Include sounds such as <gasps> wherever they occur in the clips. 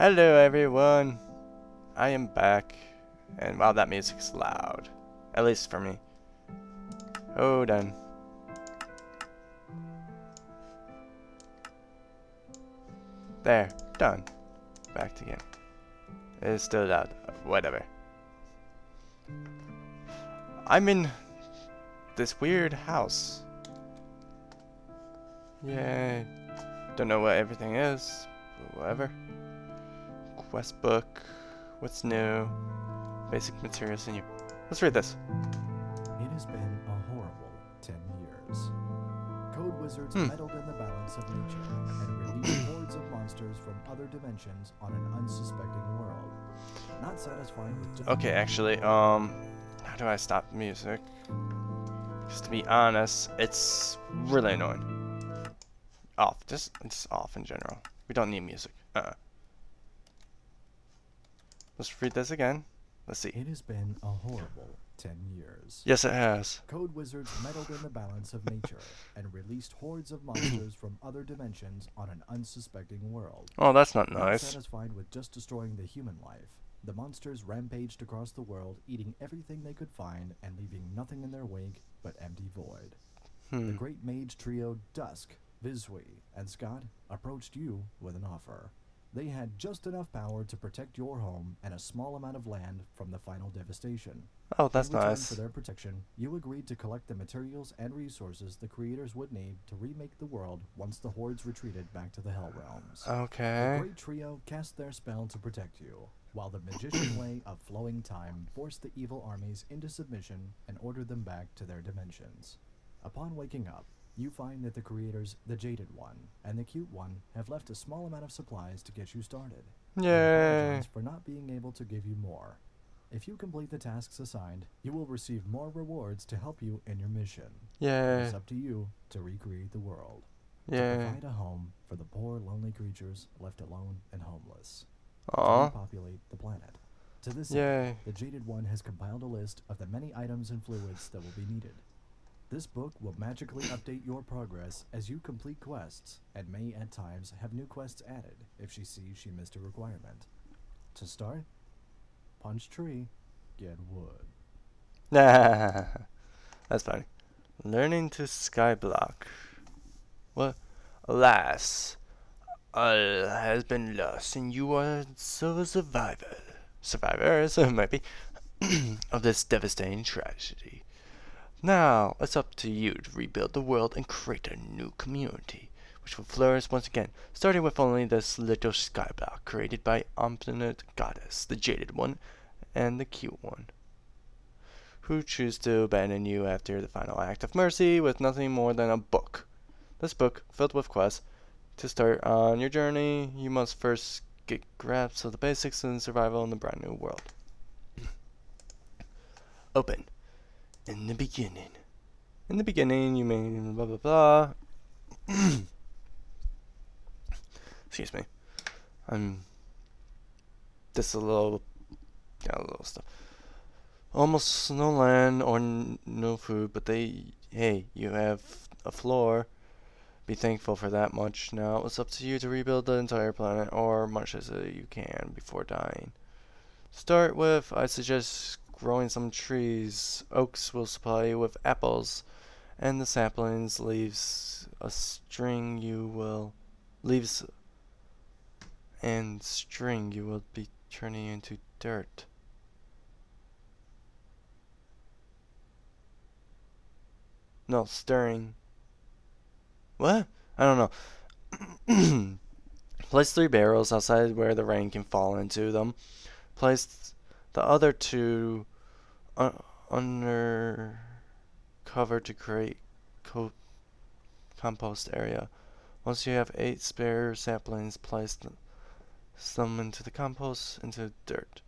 Hello everyone! I am back. And wow, that music's loud. At least for me. Oh, done. There, done. Back again. It's still loud. Whatever. I'm in this weird house. Yay. Don't know what everything is, whatever. Quest book. What's new? Basic materials in you. Let's read this. It has been a horrible 10 years. Code wizards Hmm. meddled in the balance of nature and released <clears throat> hordes of monsters from other dimensions on an unsuspecting world. Not satisfying with Okay, actually, um, how do I stop music? Because to be honest, it's really annoying. Off, just it's off in general. We don't need music. Uh. Let's read this again. Let's see. It has been a horrible 10 years. Yes, it has. Code wizards meddled in the balance of nature and released hordes of monsters from other dimensions on an unsuspecting world. Oh, that's not Not nice. satisfied with just destroying the human life, the monsters rampaged across the world, eating everything they could find and leaving nothing in their wake but empty void. The Hmm. great mage trio Dusk, Vizwi, and Scott approached you with an offer. They had just enough power to protect your home and a small amount of land from the final devastation. Oh, that's In return nice. For their protection, you agreed to collect the materials and resources the creators would need to remake the world once the hordes retreated back to the Hell Realms. Okay. The great trio cast their spell to protect you, while the magician <clears throat> way of flowing time forced the evil armies into submission and ordered them back to their dimensions. Upon waking up, you find that the creators, the Jaded One and the Cute One, have left a small amount of supplies to get you started. Yay. for not being able to give you more. If you complete the tasks assigned, you will receive more rewards to help you in your mission. Yeah. It's up to you to recreate the world Yeah. to provide a home for the poor, lonely creatures left alone and homeless. Aww. To repopulate the planet. To this end, Yay. the Jaded One has compiled a list of the many items and fluids that will be needed. This book will magically update your progress as you complete quests, and may at times have new quests added if she sees she missed a requirement. To start, punch tree, get wood. <laughs> That's funny. Learning to skyblock. What? Alas, all has been lost, and you are so a survivor. Survivor, so it might be, <clears throat> of this devastating tragedy. Now, it's up to you to rebuild the world and create a new community, which will flourish once again, starting with only this little skyblock created by Omnipotent Goddess, the Jaded One, and the Cute One who choose to abandon you after the final act of mercy with nothing more than a book. This book, filled with quests, to start on your journey, you must first get grasp of the basics in survival in the brand new world. <clears throat> Open. In the beginning. In the beginning, you may blah blah blah. <clears throat> Excuse me. I'm just a little, got a little stuff almost no land or no food, but they, hey, you have a floor. Be thankful for that much. Now it's up to you to rebuild the entire planet, or much as uh, you can before dying. Start with, I suggest growing some trees. Oaks will supply you with apples, and the saplings leaves a string you will leaves and string you will be turning into dirt. No, stirring. What? I don't know. <clears throat> Place three barrels outside where the rain can fall into them. Place the other two uh, un- under cover to create co- compost area. Once you have eight spare saplings, place some into the compost into dirt.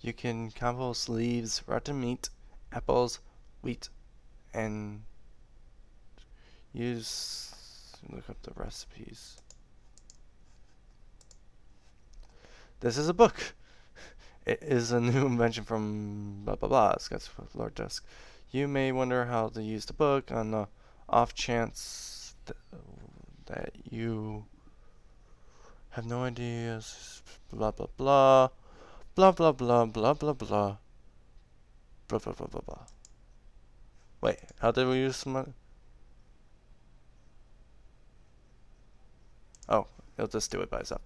You can compost leaves, rotten meat, apples, wheat, and use look up the recipes. This is a book. It is a new invention from blah blah blah. It's Lord Dusk. You may wonder how to use the book on the off chance th- that you Have no ideas. Blah blah blah. Blah blah blah blah blah blah. Blah blah blah blah blah. Wait, how did we use some? Oh, it'll just do it by itself.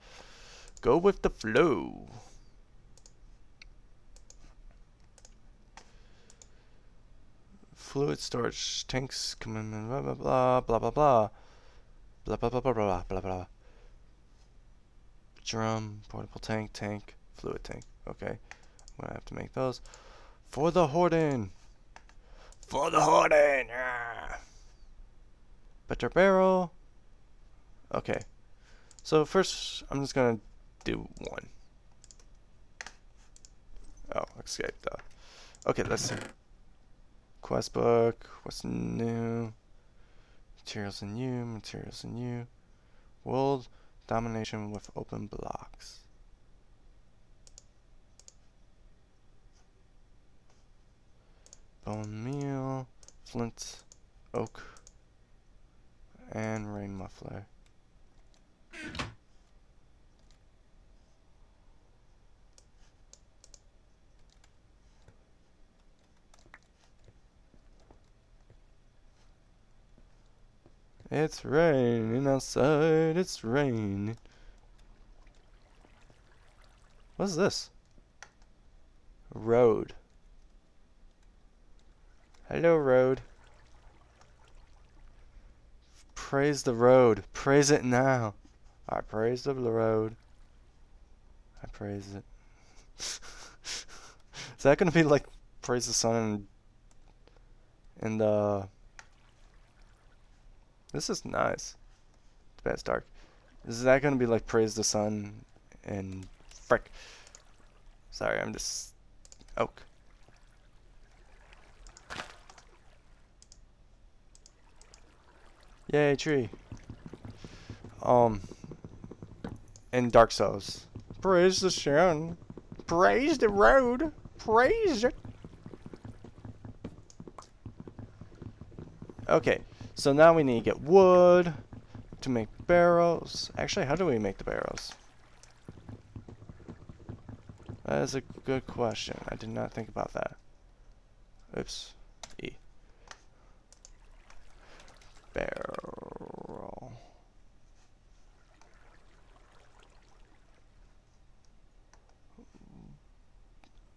Go with the flow. Fluid storage tanks come in blah blah blah blah blah blah blah blah blah blah blah blah blah. Drum, portable tank, tank, fluid tank. Okay, I'm gonna have to make those for the Horden. For the Horden. Ah. Better barrel. Okay, so first I'm just gonna do one. Oh, escape though. Okay, let's see. Quest book, what's new? Materials in you, materials in you. World domination with open blocks. Bone meal, flint, oak, and rain muffler. It's raining outside, it's raining. What's this? Road. Hello, road. Praise the road. Praise it now. I praise the road. I praise it. <laughs> Is that gonna be like praise the sun and and uh this is nice. It's bad it's dark. Is that gonna be like praise the sun and frick? Sorry, I'm just oak. Yay, tree. Um, in Dark Souls. Praise the sun. Praise the road. Praise it. Okay, so now we need to get wood to make barrels. Actually, how do we make the barrels? That is a good question. I did not think about that. Oops. E. Barrel.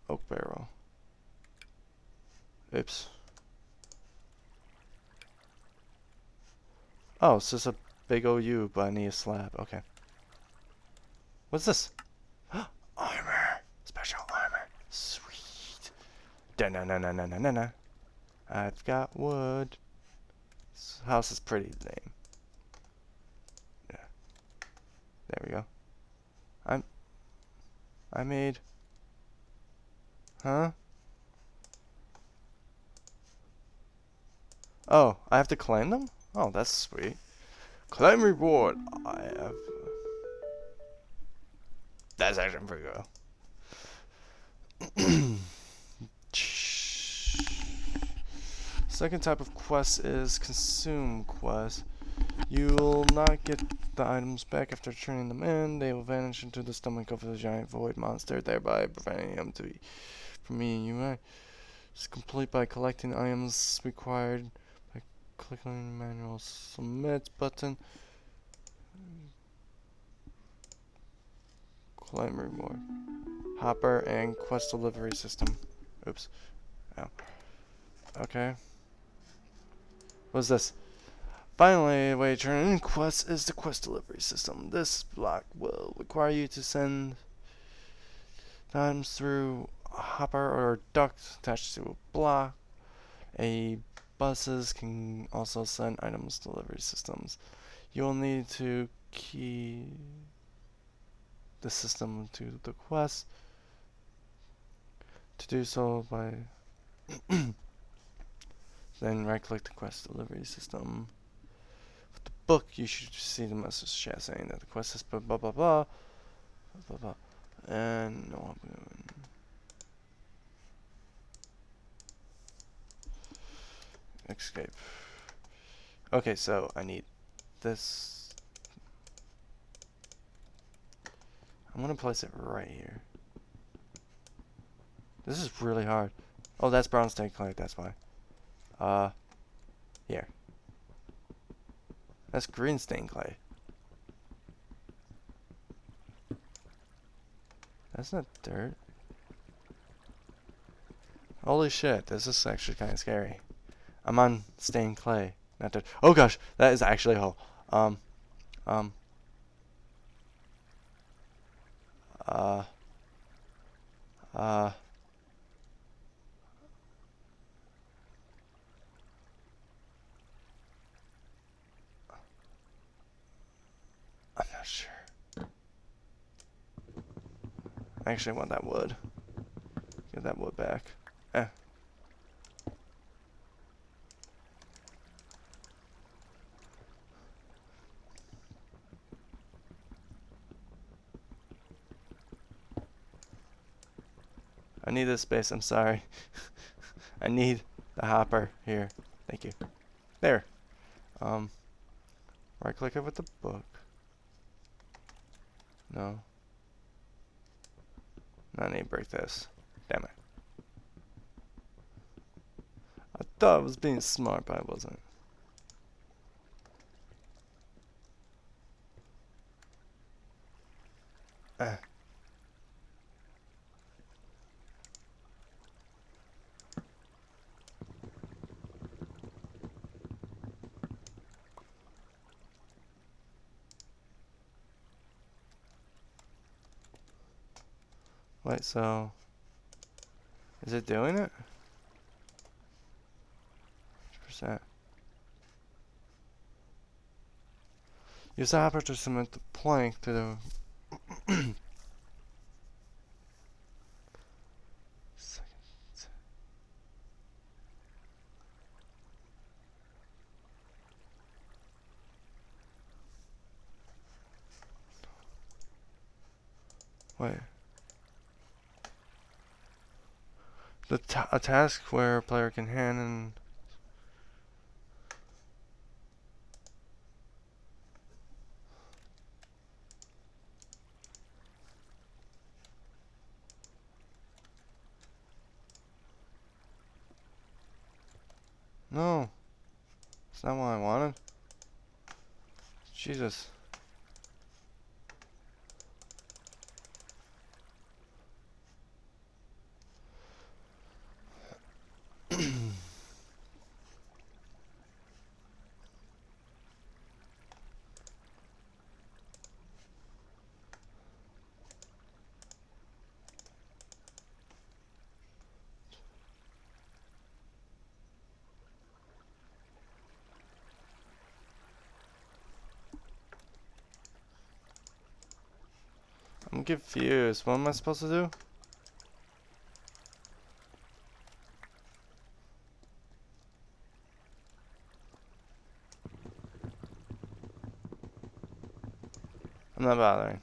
Oak barrel. Oops. Oh, it's just a big OU, but I need a slab. Okay. What's this? <gasps> armor! Special armor. Sweet. Da na na na na na na na. I've got wood. This house is pretty lame. Yeah. There we go. I'm... I made... Huh? Oh, I have to claim them? Oh, that's sweet. Claim reward. I have... Uh, that's actually pretty good. <clears throat> Second type of quest is consume quest. You'll not get the items back after turning them in. They will vanish into the stomach of the giant void monster, thereby preventing them to be from me you. It's complete by collecting items required click on the manual submit button. Claim reward. Hopper and quest delivery system. Oops. Oh. Okay. What's this? Finally, way to turn in quests is the quest delivery system. This block will require you to send items through a hopper or duct attached to a block. A Buses can also send items delivery systems. You will need to key the system to the quest. To do so by <coughs> then right click the quest delivery system. With the book you should see the message chat saying that the quest is blah blah blah blah blah blah, and no escape. Okay, so I need this. I'm gonna place it right here. This is really hard. Oh, that's brown stained clay, that's why. Uh, here. That's green stained clay. That's not dirt. Holy shit, this is actually kind of scary. I'm on stained clay, not dirt. Oh gosh, that is actually a hole. Um, um, uh, uh, I'm not sure. I actually want that wood. Get that wood back. I need this space, I'm sorry. <laughs> I need the hopper here. Thank you. There. Um, right click it with the book. No. No, I need to break this. Damn it. I thought I was being smart, but I wasn't. Eh. Wait, so is it doing it? Percent. Use the hopper to cement the plank to the <coughs> Wait. The ta a task where a player can hand and No. It's not what I wanted. Jesus. I'm confused. What am I supposed to do? I'm not bothering.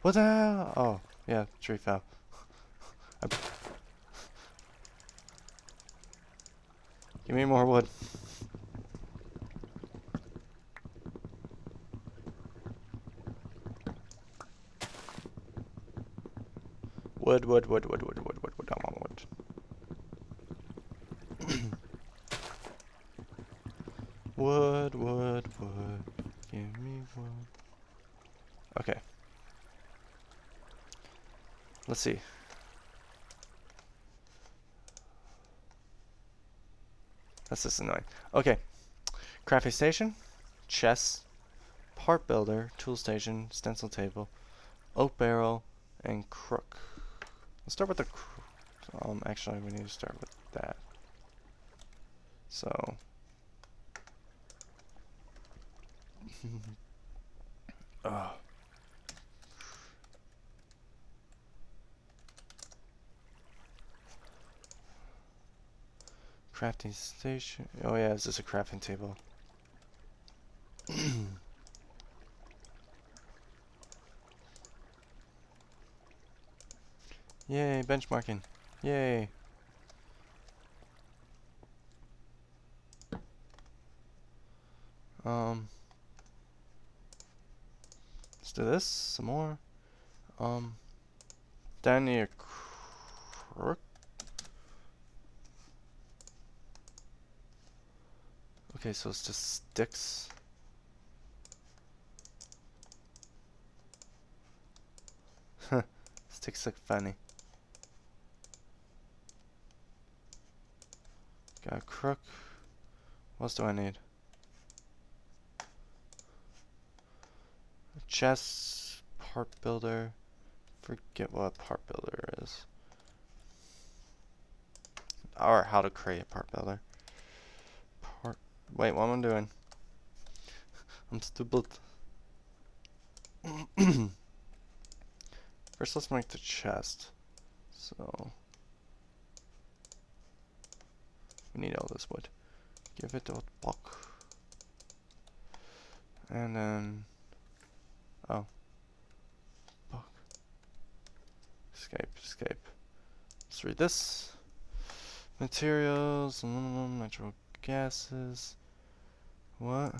What the hell? Oh, yeah, tree fell. <laughs> Give me more wood. Wood, wood, wood, wood, wood, wood, wood, wood, I want wood. <coughs> wood, wood, wood. Give me wood. Okay. Let's see. That's just annoying. Okay. Crafting station, chest, part builder, tool station, stencil table, oak barrel, and crook. Let's start with the. Um, actually, we need to start with that. So. <laughs> Crafting station. Oh yeah, is this a crafting table? <clears throat> <clears throat> Yay, benchmarking. Yay. Um, let's do this some more. Um, need a crook. Okay, so it's just sticks. <laughs> sticks look funny. Got a crook. What else do I need? A chest, part builder. Forget what a part builder is. Or how to create a part builder. Part. Wait, what am I doing? <laughs> I'm stupid. <clears throat> First, let's make the chest. So. We need all this wood. Give it a block. And then... Oh. Block. Escape, escape. Let's read this. Materials, aluminum, natural gases. What?